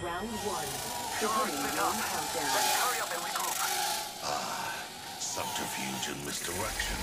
Round one. Beginning ring countdown. Hurry up and regroup. Ah, subterfuge and misdirection.